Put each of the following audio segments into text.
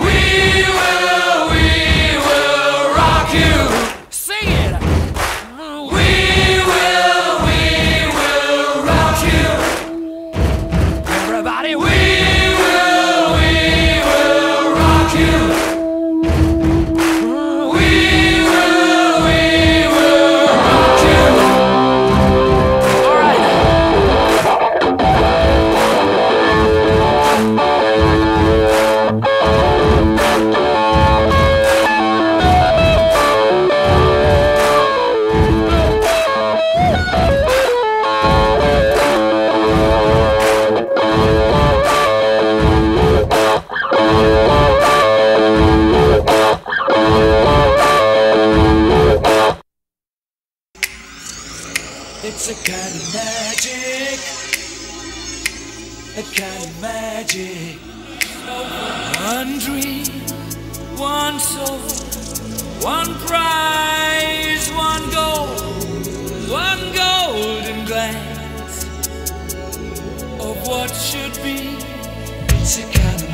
We will, we will rock you. A kind magic. One dream, one soul, one prize, one goal, one golden glance of what should be. It's a kind of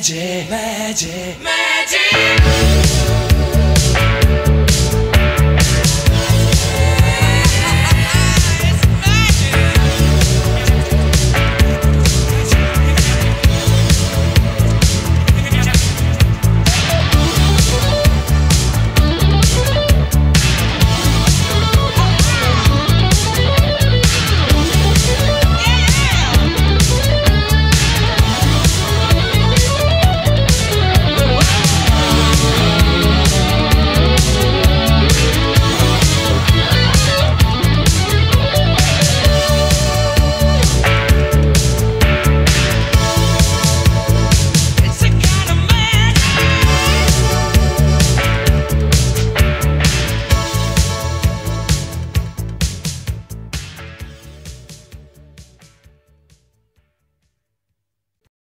매직. 매직. 매직.